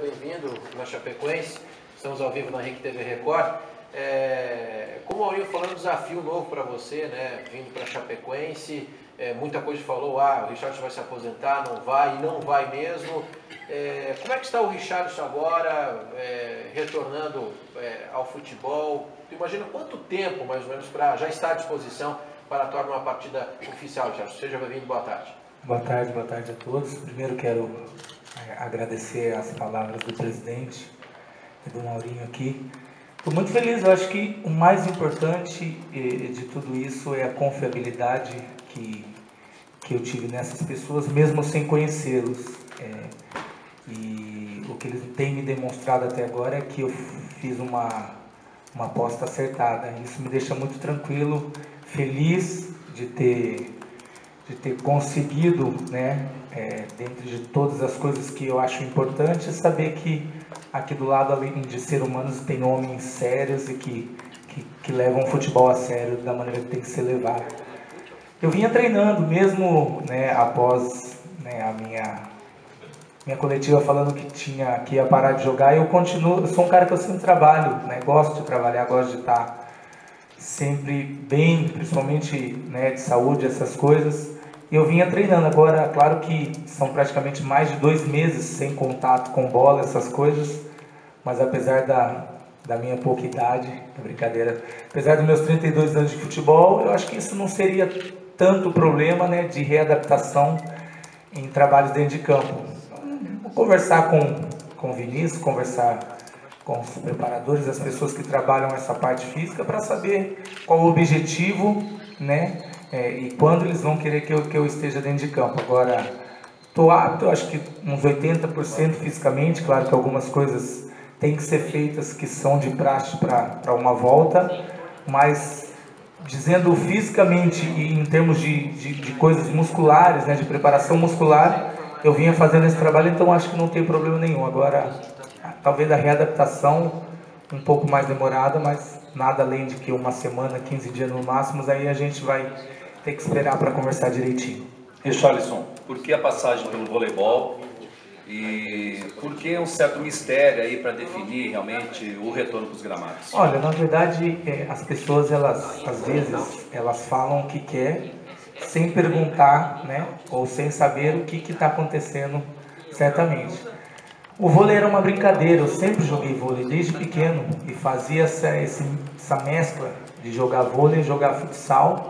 bem-vindo na Chapecoense. Estamos ao vivo na RIC TV Record. É, como o Maurinho falou, um desafio novo para você, né? Vindo para Chapecoense. É, muita coisa falou, ah, o Richardson vai se aposentar, não vai, e não vai mesmo. É, como é que está o Richardson agora, é, retornando é, ao futebol? Imagina quanto tempo, mais ou menos, para já estar à disposição para atuar numa partida oficial, Richardson. Seja bem-vindo, boa tarde. Boa tarde, boa tarde a todos. Primeiro quero é, agradecer as palavras do presidente e do Maurinho aqui. Estou muito feliz, eu acho que o mais importante eh, de tudo isso é a confiabilidade que, que eu tive nessas pessoas, mesmo sem conhecê-los. É, e o que eles têm me demonstrado até agora é que eu fiz uma, uma aposta acertada. Isso me deixa muito tranquilo, feliz de ter, de ter conseguido, né, é, dentro de todas as coisas que eu acho importante, saber que aqui do lado, além de ser humanos, tem homens sérios e que, que, que levam o futebol a sério da maneira que tem que ser levado. Eu vinha treinando mesmo né, após né, a minha, minha coletiva falando que tinha que ia parar de jogar. Eu continuo, eu sou um cara que eu sempre trabalho, né, gosto de trabalhar, gosto de estar sempre bem, principalmente né, de saúde, essas coisas. Eu vinha treinando agora, claro que são praticamente mais de dois meses sem contato com bola, essas coisas, mas apesar da, da minha pouca idade, é brincadeira, apesar dos meus 32 anos de futebol, eu acho que isso não seria tanto problema né, de readaptação em trabalhos dentro de campo. Vou conversar com, com o Vinícius, conversar com os preparadores, as pessoas que trabalham essa parte física, para saber qual o objetivo, né? É, e quando eles vão querer que eu, que eu esteja dentro de campo. Agora, estou apto, acho que uns 80% fisicamente, claro que algumas coisas têm que ser feitas que são de praxe para uma volta, mas dizendo fisicamente e em termos de, de, de, coisas musculares, né, de preparação muscular, eu vinha fazendo esse trabalho, então acho que não tem problema nenhum. Agora, talvez a readaptação um pouco mais demorada, mas nada além de que uma semana, 15 dias no máximo, aí a gente vai tem que esperar para conversar direitinho. Richarlison, por que a passagem pelo voleibol e por que um certo mistério aí para definir realmente o retorno para os gramados? Olha, na verdade, é, as pessoas, elas, às vezes, elas falam o que quer sem perguntar, né, ou sem saber o que está acontecendo certamente. O vôlei era uma brincadeira, eu sempre joguei vôlei desde pequeno e fazia essa, essa mescla de jogar vôlei jogar futsal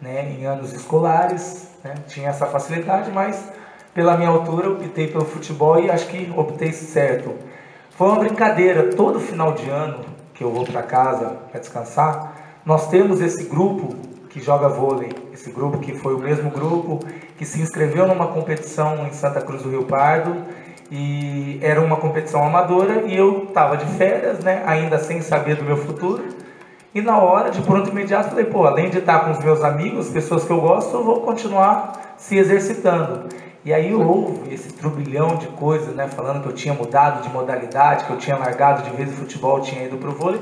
né, em anos escolares, né, tinha essa facilidade, mas pela minha altura optei pelo futebol e acho que optei certo. Foi uma brincadeira, todo final de ano que eu vou para casa para descansar, nós temos esse grupo que joga vôlei, esse grupo que foi o mesmo grupo que se inscreveu numa competição em Santa Cruz do Rio Pardo e era uma competição amadora e eu estava de férias, né, ainda sem saber do meu futuro e na hora, de pronto imediato, falei, pô, além de estar com os meus amigos, pessoas que eu gosto, eu vou continuar se exercitando. E aí houve esse turbilhão de coisas, né, falando que eu tinha mudado de modalidade, que eu tinha largado de vez o futebol, tinha ido para o vôlei,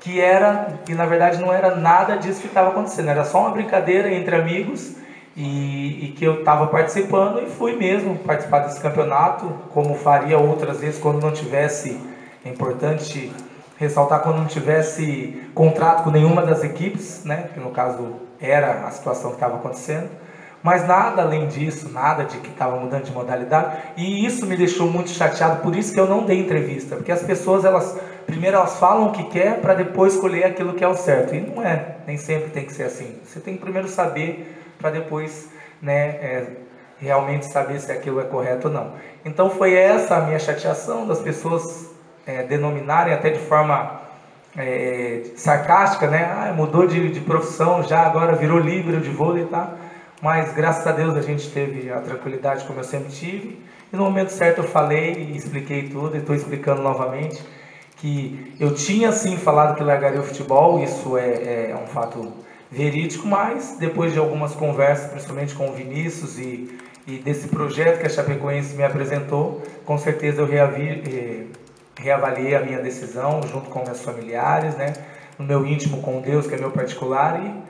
que era, e na verdade não era nada disso que estava acontecendo, era só uma brincadeira entre amigos e, e que eu estava participando e fui mesmo participar desse campeonato, como faria outras vezes quando não tivesse, é importante ressaltar quando não tivesse contrato com nenhuma das equipes, né, que no caso era a situação que estava acontecendo, mas nada além disso, nada de que estava mudando de modalidade, e isso me deixou muito chateado, por isso que eu não dei entrevista, porque as pessoas, elas primeiro elas falam o que quer para depois escolher aquilo que é o certo, e não é, nem sempre tem que ser assim, você tem que primeiro saber para depois, né, é, realmente saber se aquilo é correto ou não. Então foi essa a minha chateação das pessoas é, denominarem até de forma é, sarcástica, né? Ah, mudou de, de profissão, já agora virou livre de vôlei, tá? Mas graças a Deus a gente teve a tranquilidade como eu sempre tive. E no momento certo eu falei e expliquei tudo, e estou explicando novamente que eu tinha sim falado que largaria o futebol, isso é, é um fato verídico, mas depois de algumas conversas, principalmente com o Vinícius e, e desse projeto que a Chapecoense me apresentou, com certeza eu reavi, eh, reavaliei a minha decisão junto com meus familiares, né? No meu íntimo com Deus, que é meu particular, e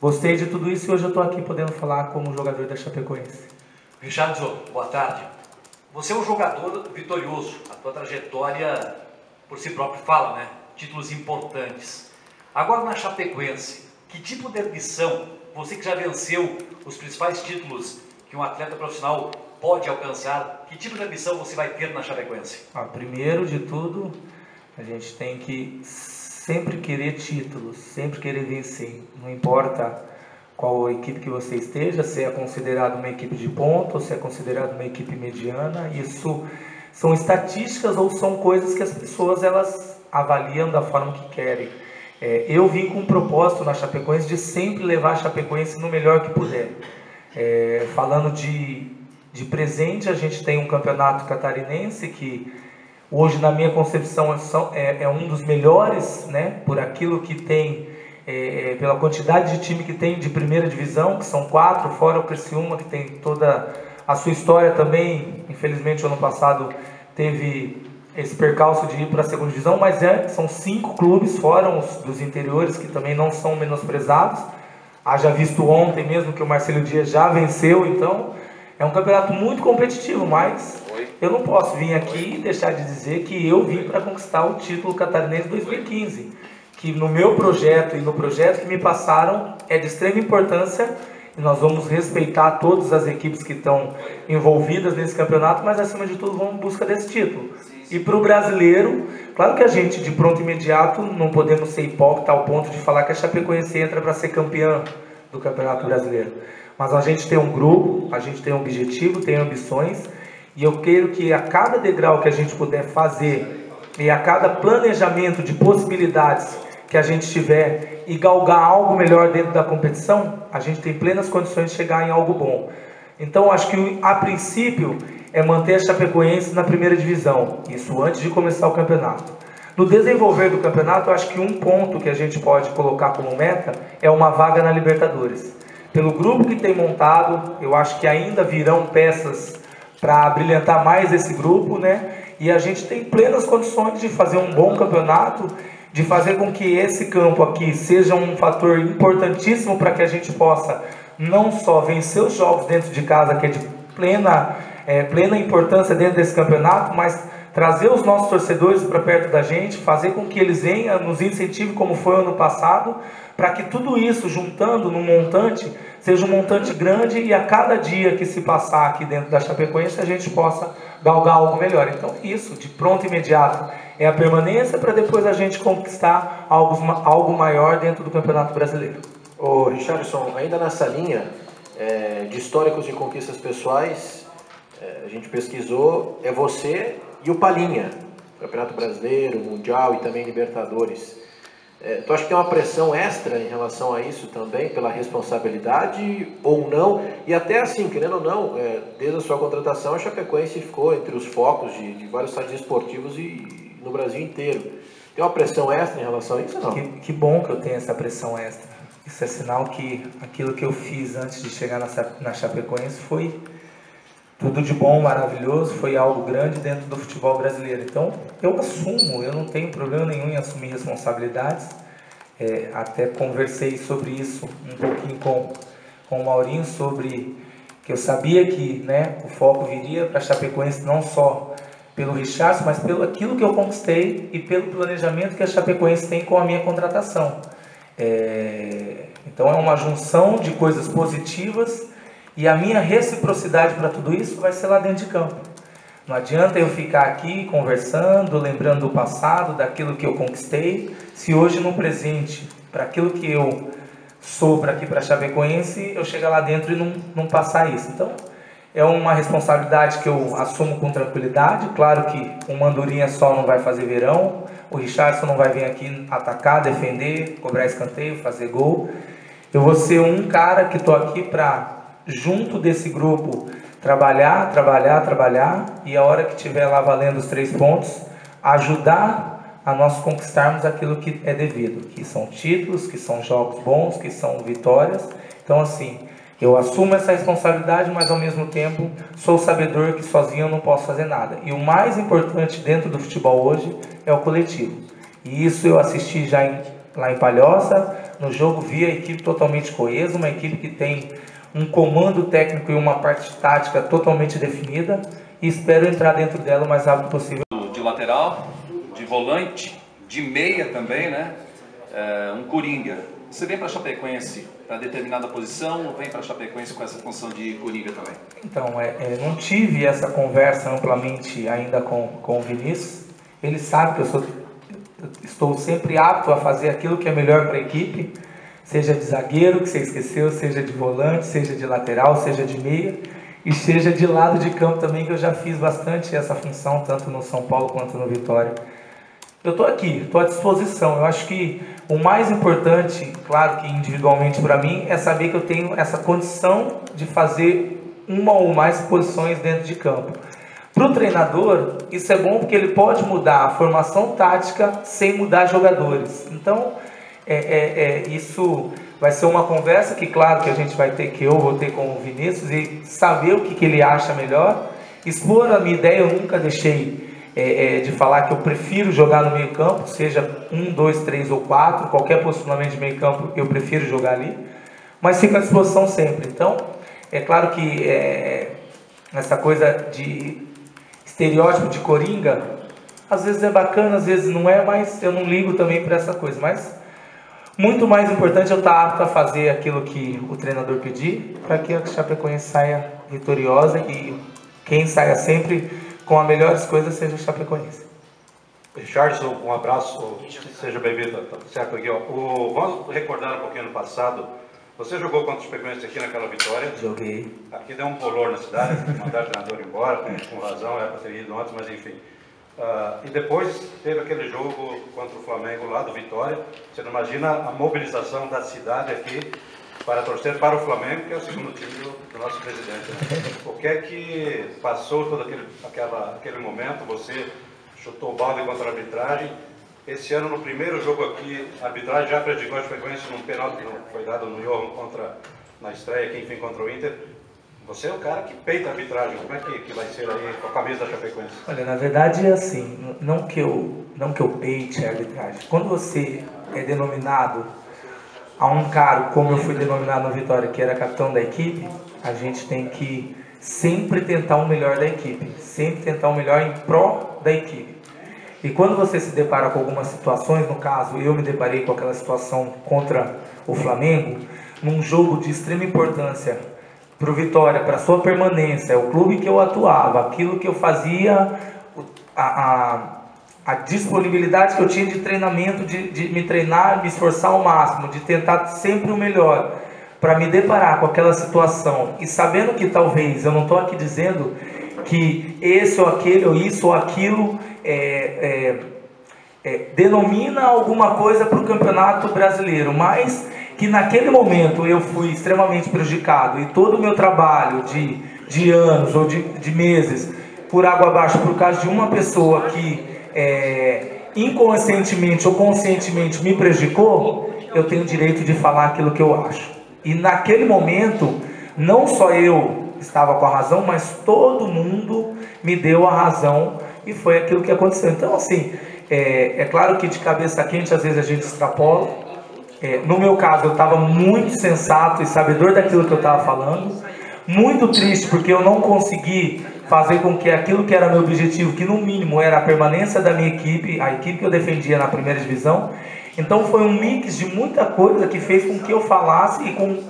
gostei de tudo isso e hoje eu estou aqui podendo falar como jogador da Chapecoense. Richardson, boa tarde. Você é um jogador vitorioso, a tua trajetória por si próprio fala, né? Títulos importantes. Agora na Chapecoense, que tipo de ambição, você que já venceu os principais títulos que um atleta profissional pode alcançar, que tipo de ambição você vai ter na Chapecoense? Ah, primeiro de tudo, a gente tem que sempre querer títulos, sempre querer vencer. Não importa qual equipe que você esteja, se é considerado uma equipe de ponta ou se é considerado uma equipe mediana, isso são estatísticas ou são coisas que as pessoas elas avaliam da forma que querem. É, eu vim com um propósito na Chapecoense de sempre levar a Chapecoense no melhor que puder. É, falando de, de presente, a gente tem um campeonato catarinense que hoje, na minha concepção, é, é um dos melhores, né, por aquilo que tem é, é, pela quantidade de time que tem de primeira divisão, que são quatro, fora o Criciúma, que tem toda a sua história também. Infelizmente, ano passado teve esse percalço de ir para a segunda divisão, mas é, são cinco clubes, fora os dos interiores, que também não são menosprezados. Haja visto ontem mesmo que o Marcelo Dias já venceu, então é um campeonato muito competitivo, mas eu não posso vir aqui e deixar de dizer que eu vim para conquistar o título catarinense 2015 que no meu projeto e no projeto que me passaram é de extrema importância e nós vamos respeitar todas as equipes que estão envolvidas nesse campeonato, mas acima de tudo vamos em busca desse título. E para o brasileiro, claro que a gente de pronto imediato não podemos ser hipócrita ao ponto de falar que a Chapecoense entra para ser campeã do Campeonato Brasileiro. Mas a gente tem um grupo, a gente tem um objetivo, tem ambições, e eu quero que a cada degrau que a gente puder fazer e a cada planejamento de possibilidades que a gente tiver e galgar algo melhor dentro da competição, a gente tem plenas condições de chegar em algo bom. Então, acho que a princípio é manter a Chapecoense na primeira divisão, isso antes de começar o campeonato. No desenvolver do campeonato, acho que um ponto que a gente pode colocar como meta é uma vaga na Libertadores. Pelo grupo que tem montado, eu acho que ainda virão peças para brilhantar mais esse grupo, né? E a gente tem plenas condições de fazer um bom campeonato de fazer com que esse campo aqui seja um fator importantíssimo para que a gente possa não só vencer os jogos dentro de casa, que é de plena, é, plena importância dentro desse campeonato, mas trazer os nossos torcedores para perto da gente, fazer com que eles venham, nos incentivem como foi ano passado, para que tudo isso, juntando no montante, seja um montante grande e a cada dia que se passar aqui dentro da Chapecoense a gente possa galgar algo melhor. Então, isso, de pronto imediato, é a permanência para depois a gente conquistar algo, algo maior dentro do Campeonato Brasileiro. Ô Richardson, ainda nessa linha é, de históricos de conquistas pessoais, é, a gente pesquisou, é você e o Palinha, Campeonato Brasileiro, Mundial e também Libertadores. É, tu acha que tem uma pressão extra em relação a isso também, pela responsabilidade ou não? E até assim, querendo ou não, é, desde a sua contratação, a Chapecoense ficou entre os focos de, de vários sites esportivos e, no Brasil inteiro. Tem uma pressão extra em relação a isso não? Que, que bom que eu tenho essa pressão extra. Isso é sinal que aquilo que eu fiz antes de chegar na, na Chapecoense foi tudo de bom, maravilhoso, foi algo grande dentro do futebol brasileiro. Então, eu assumo, eu não tenho problema nenhum em assumir responsabilidades. É, até conversei sobre isso um pouquinho com, com o Maurinho, sobre que eu sabia que né, o foco viria para Chapecoense não só pelo Richardson, mas pelo aquilo que eu conquistei e pelo planejamento que a Chapecoense tem com a minha contratação. É, então é uma junção de coisas positivas e a minha reciprocidade para tudo isso vai ser lá dentro de campo. Não adianta eu ficar aqui conversando, lembrando do passado, daquilo que eu conquistei, se hoje no presente, para aquilo que eu sou para aqui para Chapecoense, eu chegar lá dentro e não, não passar isso. Então, é uma responsabilidade que eu assumo com tranquilidade. Claro que um mandurinha só não vai fazer verão. O Richardson não vai vir aqui atacar, defender, cobrar escanteio, fazer gol. Eu vou ser um cara que estou aqui para, junto desse grupo, trabalhar, trabalhar, trabalhar. E a hora que tiver lá valendo os três pontos, ajudar a nós conquistarmos aquilo que é devido, que são títulos, que são jogos bons, que são vitórias. Então, assim, eu assumo essa responsabilidade, mas ao mesmo tempo sou sabedor que sozinho eu não posso fazer nada. E o mais importante dentro do futebol hoje é o coletivo. E isso eu assisti já em, lá em Palhoça, no jogo vi a equipe totalmente coesa, uma equipe que tem um comando técnico e uma parte tática totalmente definida. e espero entrar dentro dela o mais rápido possível. De lateral, de volante, de meia também, né? É, um coringa. Você vem para Chapecoense para determinada posição ou vem para Chapecoense com essa função de coringa também? Então, é, é, não tive essa conversa amplamente ainda com, com o Vinícius. Ele sabe que eu sou, estou sempre apto a fazer aquilo que é melhor para a equipe, seja de zagueiro, que você esqueceu, seja de volante, seja de lateral, seja de meia e seja de lado de campo também, que eu já fiz bastante essa função, tanto no São Paulo quanto no Vitória. Eu estou aqui, estou à disposição. Eu acho que o mais importante, claro que individualmente para mim, é saber que eu tenho essa condição de fazer uma ou mais posições dentro de campo. Para o treinador, isso é bom porque ele pode mudar a formação tática sem mudar jogadores. Então, é, é, é, isso vai ser uma conversa que, claro, que a gente vai ter, que eu vou ter com o Vinícius e saber o que, que ele acha melhor. Expor a minha ideia, eu nunca deixei é, é, de falar que eu prefiro jogar no meio campo, seja um, dois, três ou quatro, qualquer posicionamento de meio campo eu prefiro jogar ali, mas fico à disposição sempre. Então, é claro que é, essa coisa de estereótipo de coringa, às vezes é bacana, às vezes não é, mas eu não ligo também para essa coisa. Mas muito mais importante eu estar apto a fazer aquilo que o treinador pedir, para que a Chapecoense saia vitoriosa e quem saia sempre com as melhores coisas seja o Chapecoense. Richardson, um abraço, seja bem-vindo, tá certo aqui, ó. O, vamos recordar um pouquinho no passado, você jogou contra o Chapecoense aqui naquela vitória? Joguei. Aqui deu um bolor na cidade, mandaram o treinador embora, com razão, era para ter ido antes, mas enfim. Uh, e depois teve aquele jogo contra o Flamengo lá do Vitória. Você não imagina a mobilização da cidade aqui para torcer para o Flamengo, que é o segundo time do, do nosso presidente. Né? O que é que passou todo aquele, aquela, aquele momento? Você chutou o balde contra a arbitragem esse ano, no primeiro jogo aqui, a arbitragem já prejudicou a frequência num pênalti que foi dado no Johan contra, na estreia aqui, enfim, contra o Inter. Você é o cara que peita a arbitragem. Como é que, que vai ser aí com a camisa da Chapecoense? Olha, na verdade é assim, não que eu, não que eu peite a arbitragem. Quando você é denominado a um cargo, como eu fui denominado no Vitória, que era capitão da equipe, a gente tem que sempre tentar o melhor da equipe, sempre tentar o melhor em pró da equipe. E quando você se depara com algumas situações, no caso eu me deparei com aquela situação contra o Flamengo, num jogo de extrema importância para o Vitória, para sua permanência, o clube que eu atuava, aquilo que eu fazia, a, a, a disponibilidade que eu tinha de treinamento, de, de me treinar, me esforçar ao máximo, de tentar sempre o melhor, para me deparar com aquela situação. E sabendo que talvez, eu não estou aqui dizendo que esse ou aquele, ou isso ou aquilo, é, é, é, denomina alguma coisa para o campeonato brasileiro, mas que naquele momento eu fui extremamente prejudicado e todo o meu trabalho de, de anos ou de, de meses por água abaixo por causa de uma pessoa que é, inconscientemente ou conscientemente me prejudicou, eu tenho o direito de falar aquilo que eu acho. E naquele momento, não só eu estava com a razão, mas todo mundo me deu a razão e foi aquilo que aconteceu. Então, assim, é, é claro que de cabeça quente às vezes a gente extrapola. É, no meu caso, eu estava muito sensato e sabedor daquilo que eu estava falando. Muito triste porque eu não consegui fazer com que aquilo que era meu objetivo, que no mínimo era a permanência da minha equipe, a equipe que eu defendia na primeira divisão. Então foi um mix de muita coisa que fez com que eu falasse e com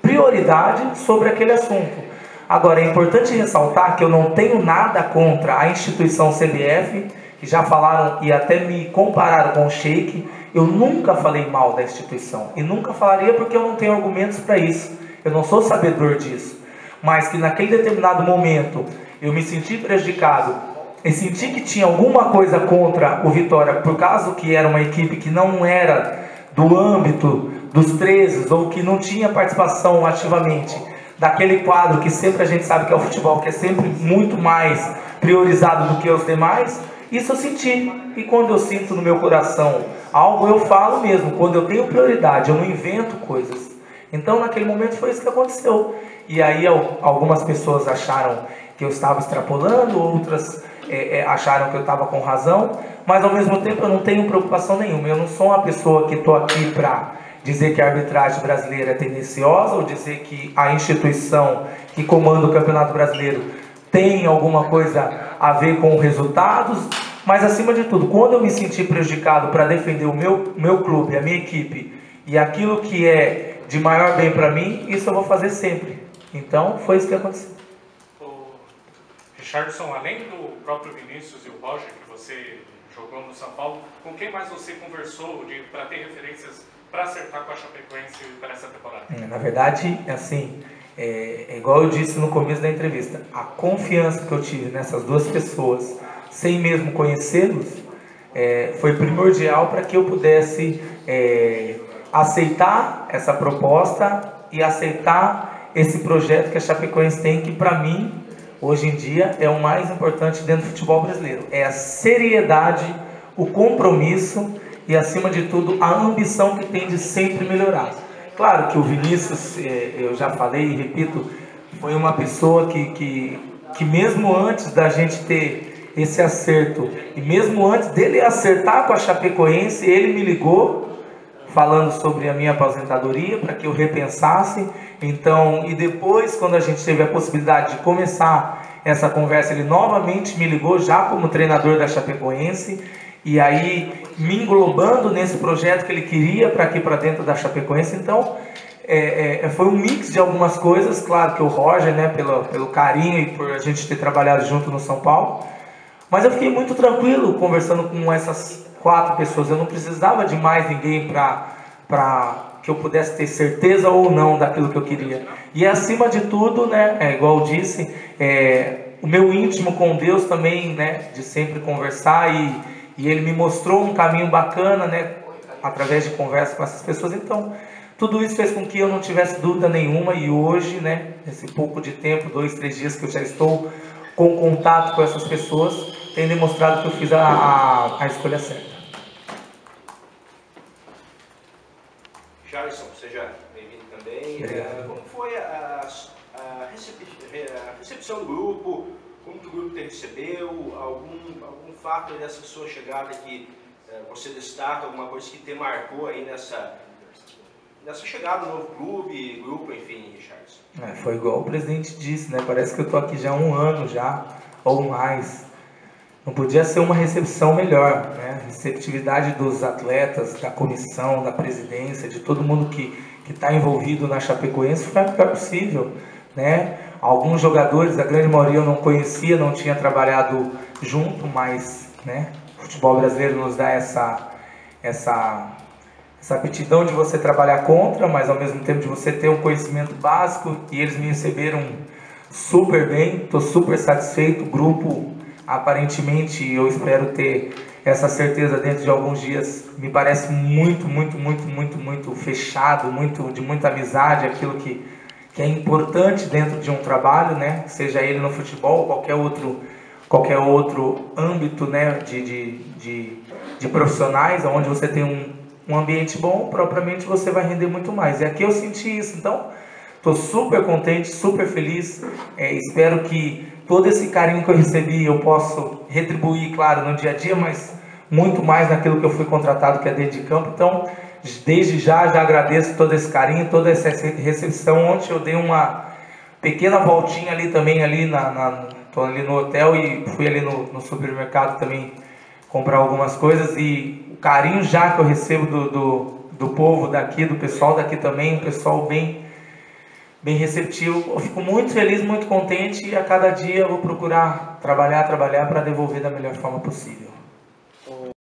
prioridade sobre aquele assunto. Agora, é importante ressaltar que eu não tenho nada contra a instituição CBF, que já falaram e até me compararam com o Sheik. Eu nunca falei mal da instituição e nunca falaria porque eu não tenho argumentos para isso. Eu não sou sabedor disso. Mas que naquele determinado momento eu me senti prejudicado e senti que tinha alguma coisa contra o Vitória por causa que era uma equipe que não era do âmbito dos 13 ou que não tinha participação ativamente daquele quadro que sempre a gente sabe que é o futebol, que é sempre muito mais priorizado do que os demais, isso eu senti. E quando eu sinto no meu coração algo, eu falo mesmo. Quando eu tenho prioridade, eu não invento coisas. Então, naquele momento, foi isso que aconteceu. E aí, algumas pessoas acharam que eu estava extrapolando, outras é, é, acharam que eu estava com razão, mas ao mesmo tempo eu não tenho preocupação nenhuma. Eu não sou uma pessoa que estou aqui para dizer que a arbitragem brasileira é tendenciosa ou dizer que a instituição que comanda o Campeonato Brasileiro tem alguma coisa a ver com resultados, mas acima de tudo, quando eu me sentir prejudicado para defender o meu, meu clube, a minha equipe e aquilo que é de maior bem para mim, isso eu vou fazer sempre. Então, foi isso que aconteceu. O Richardson, além do próprio Vinícius e o Roger, que você jogou no São Paulo, com quem mais você conversou para ter referências para acertar com a Chapecoense para essa temporada? É, na verdade, assim, é, é, igual eu disse no começo da entrevista, a confiança que eu tive nessas duas pessoas, sem mesmo conhecê-los, é, foi primordial para que eu pudesse é, aceitar essa proposta e aceitar esse projeto que a Chapecoense tem, que para mim, hoje em dia, é o mais importante dentro do futebol brasileiro. É a seriedade, o compromisso e, acima de tudo, a ambição que tem de sempre melhorar. Claro que o Vinícius, é, eu já falei e repito, foi uma pessoa que, que, que mesmo antes da gente ter esse acerto, e mesmo antes dele acertar com a Chapecoense, ele me ligou falando sobre a minha aposentadoria para que eu repensasse. Então, e depois, quando a gente teve a possibilidade de começar essa conversa, ele novamente me ligou já como treinador da Chapecoense e aí me englobando nesse projeto que ele queria para aqui para dentro da Chapecoense. Então, é, é, foi um mix de algumas coisas, claro que o Roger, né, pelo, pelo carinho e por a gente ter trabalhado junto no São Paulo, mas eu fiquei muito tranquilo conversando com essas quatro pessoas. Eu não precisava de mais ninguém para que eu pudesse ter certeza ou não daquilo que eu queria. E acima de tudo, né, é, igual eu disse, é, o meu íntimo com Deus também, né, de sempre conversar e, e ele me mostrou um caminho bacana, né, através de conversa com essas pessoas. Então, tudo isso fez com que eu não tivesse dúvida nenhuma e hoje, né, nesse pouco de tempo, dois, três dias que eu já estou com contato com essas pessoas, tem demonstrado que eu fiz a, a, a escolha certa. Jarson, seja bem-vindo também. É, como foi a, a, recepção do grupo? Como que o grupo te recebeu? Algum, algum fato dessa sua chegada que é, você destaca, alguma coisa que te marcou aí nessa, nessa chegada no novo clube, grupo, enfim, Richardson? É, foi igual o presidente disse, né? Parece que eu tô aqui já há um ano já, ou mais. Não podia ser uma recepção melhor, né? A receptividade dos atletas, da comissão, da presidência, de todo mundo que está envolvido na Chapecoense foi a melhor possível, né? Alguns jogadores, a grande maioria eu não conhecia, não tinha trabalhado junto, mas, né? O futebol brasileiro nos dá essa, essa, essa aptidão de você trabalhar contra, mas ao mesmo tempo de você ter um conhecimento básico e eles me receberam super bem, estou super satisfeito, grupo aparentemente eu espero ter essa certeza dentro de alguns dias. Me parece muito, muito, muito, muito, muito fechado, muito de muita amizade, aquilo que, que é importante dentro de um trabalho, né? Seja ele no futebol ou qualquer outro, qualquer outro âmbito, né? De, de, de, de profissionais, onde você tem um, um ambiente bom, propriamente você vai render muito mais. E aqui eu senti isso, então estou super contente, super feliz. É, espero que todo esse carinho que eu recebi eu posso retribuir, claro, no dia a dia, mas muito mais naquilo que eu fui contratado, que é dentro de campo. Então, desde já, já agradeço todo esse carinho, toda essa recepção. Ontem eu dei uma pequena voltinha ali também, ali na, na ali no hotel e fui ali no, no, supermercado também comprar algumas coisas e o carinho já que eu recebo do, do, do povo daqui, do pessoal daqui também, um pessoal bem bem receptivo. Eu fico muito feliz, muito contente e a cada dia eu vou procurar trabalhar, trabalhar para devolver da melhor forma possível.